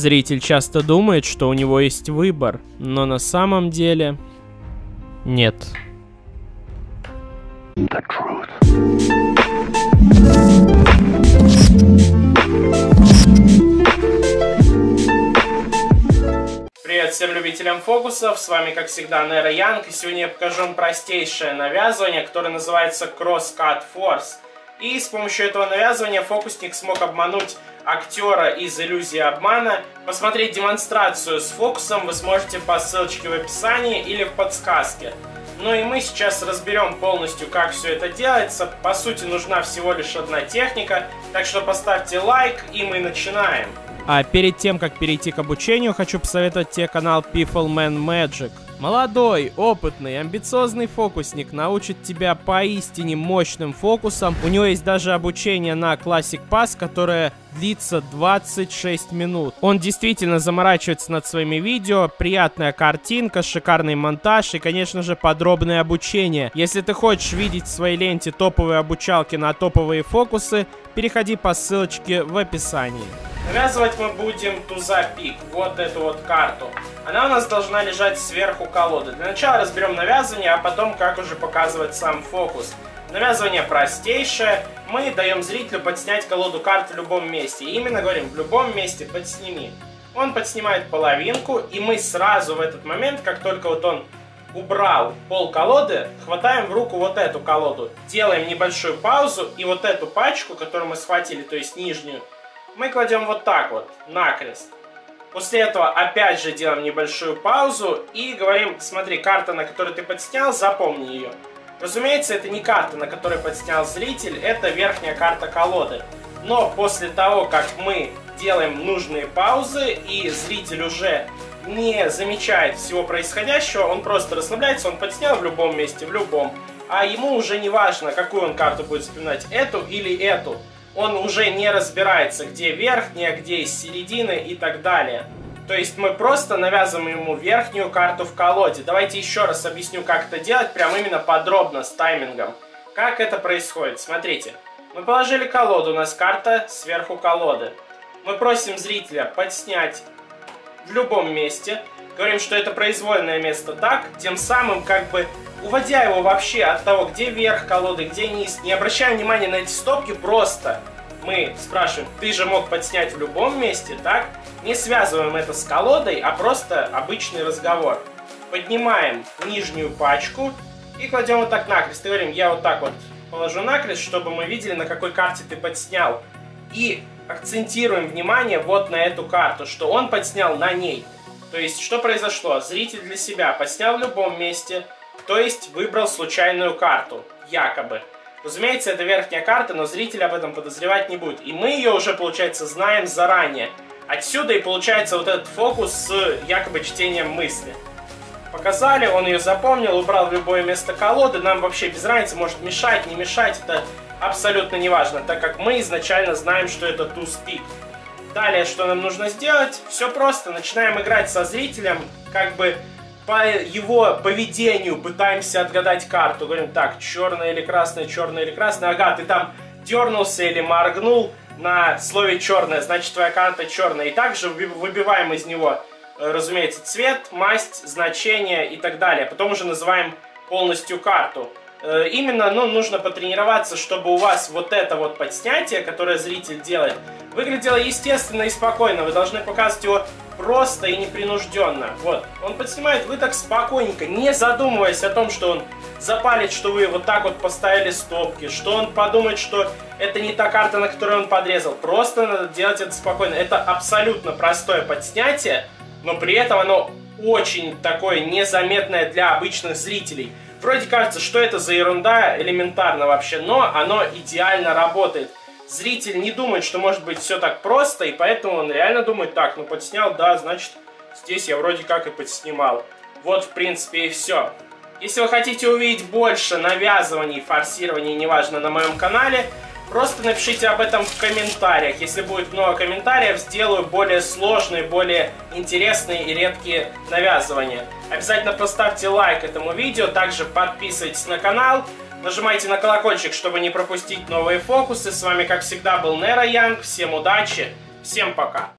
Зритель часто думает, что у него есть выбор, но на самом деле нет. Привет всем любителям фокусов, с вами как всегда Нейро Янг, и сегодня я покажу вам простейшее навязывание, которое называется Cross Cut Force. И с помощью этого навязывания фокусник смог обмануть актера из иллюзии обмана. Посмотреть демонстрацию с фокусом вы сможете по ссылочке в описании или в подсказке. Ну и мы сейчас разберем полностью, как все это делается. По сути, нужна всего лишь одна техника, так что поставьте лайк, и мы начинаем. А перед тем, как перейти к обучению, хочу посоветовать тебе канал People Man Magic. Молодой, опытный, амбициозный фокусник научит тебя поистине мощным фокусам. У него есть даже обучение на Classic Pass, которое длится 26 минут. Он действительно заморачивается над своими видео, приятная картинка, шикарный монтаж и, конечно же, подробное обучение. Если ты хочешь видеть в своей ленте топовые обучалки на топовые фокусы, переходи по ссылочке в описании. Навязывать мы будем туза пик, вот эту вот карту. Она у нас должна лежать сверху колоды. Для начала разберем навязывание, а потом как уже показывать сам фокус. Навязывание простейшее. Мы даем зрителю подснять колоду карт в любом месте. И именно говорим, в любом месте подсними. Он подснимает половинку, и мы сразу в этот момент, как только вот он убрал пол колоды, хватаем в руку вот эту колоду, делаем небольшую паузу, и вот эту пачку, которую мы схватили, то есть нижнюю, мы кладем вот так вот, накрест. После этого опять же делаем небольшую паузу и говорим, смотри, карта, на которую ты подснял, запомни ее. Разумеется, это не карта, на которой подснял зритель, это верхняя карта колоды. Но после того, как мы делаем нужные паузы и зритель уже не замечает всего происходящего, он просто расслабляется, он подснял в любом месте, в любом. А ему уже не важно, какую он карту будет запоминать, эту или эту он уже не разбирается, где верхняя, где из середины и так далее. То есть мы просто навязываем ему верхнюю карту в колоде. Давайте еще раз объясню, как это делать, прям именно подробно, с таймингом. Как это происходит? Смотрите, мы положили колоду, у нас карта сверху колоды. Мы просим зрителя подснять в любом месте. Говорим, что это произвольное место так, тем самым как бы уводя его вообще от того, где верх колоды, где низ, не обращая внимания на эти стопки, просто мы спрашиваем, ты же мог подснять в любом месте, так? Не связываем это с колодой, а просто обычный разговор. Поднимаем нижнюю пачку и кладем вот так накрест. И говорим, я вот так вот положу накрест, чтобы мы видели, на какой карте ты подснял. И акцентируем внимание вот на эту карту, что он подснял на ней. То есть, что произошло? Зритель для себя подснял в любом месте, то есть выбрал случайную карту, якобы. Разумеется, это верхняя карта, но зритель об этом подозревать не будет. И мы ее уже, получается, знаем заранее. Отсюда и получается вот этот фокус с якобы чтением мысли. Показали, он ее запомнил, убрал в любое место колоды. Нам вообще без разницы, может мешать, не мешать, это абсолютно не важно, так как мы изначально знаем, что это туз пик. Далее, что нам нужно сделать? Все просто, начинаем играть со зрителем, как бы по его поведению пытаемся отгадать карту. Говорим, так, черная или красная, черная или красная. Ага, ты там дернулся или моргнул на слове черная, значит твоя карта черная. И также выбиваем из него, э, разумеется, цвет, масть, значение и так далее. Потом уже называем полностью карту. Э, именно, ну, нужно потренироваться, чтобы у вас вот это вот подснятие, которое зритель делает, выглядело естественно и спокойно. Вы должны показывать его просто и непринужденно. Вот, он подснимает, вы так спокойненько, не задумываясь о том, что он запалит, что вы вот так вот поставили стопки, что он подумает, что это не та карта, на которую он подрезал. Просто надо делать это спокойно. Это абсолютно простое подснятие, но при этом оно очень такое незаметное для обычных зрителей. Вроде кажется, что это за ерунда, элементарно вообще, но оно идеально работает зритель не думает, что может быть все так просто, и поэтому он реально думает, так, ну подснял, да, значит, здесь я вроде как и подснимал. Вот, в принципе, и все. Если вы хотите увидеть больше навязываний, форсирований, неважно, на моем канале, просто напишите об этом в комментариях. Если будет много комментариев, сделаю более сложные, более интересные и редкие навязывания. Обязательно поставьте лайк этому видео, также подписывайтесь на канал. Нажимайте на колокольчик, чтобы не пропустить новые фокусы. С вами, как всегда, был Нера Янг. Всем удачи, всем пока.